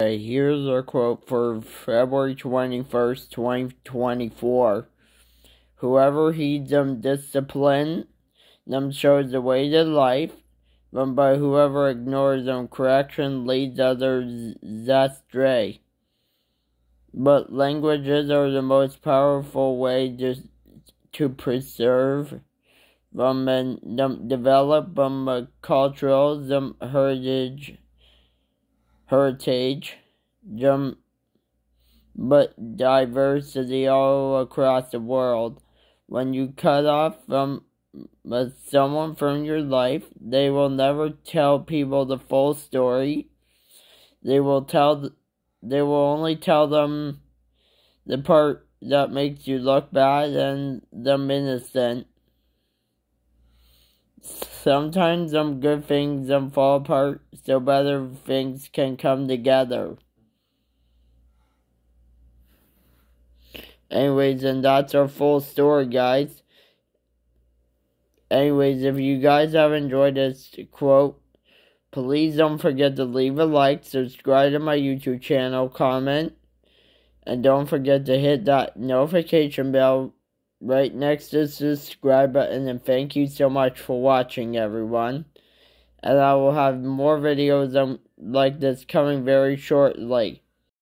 Here's our quote for February 21st, 2024. Whoever heeds them discipline, them shows the way to life, but by whoever ignores them correction leads others astray. But languages are the most powerful way to, to preserve them and them develop them cultural them heritage heritage but diversity all across the world. When you cut off from uh, someone from your life, they will never tell people the full story. They will tell they will only tell them the part that makes you look bad and them innocent. Sometimes some good things them fall apart so better things can come together. Anyways, and that's our full story, guys. Anyways, if you guys have enjoyed this quote, please don't forget to leave a like, subscribe to my YouTube channel, comment, and don't forget to hit that notification bell right next to the subscribe button. And thank you so much for watching, everyone. And I will have more videos um, like this coming very shortly.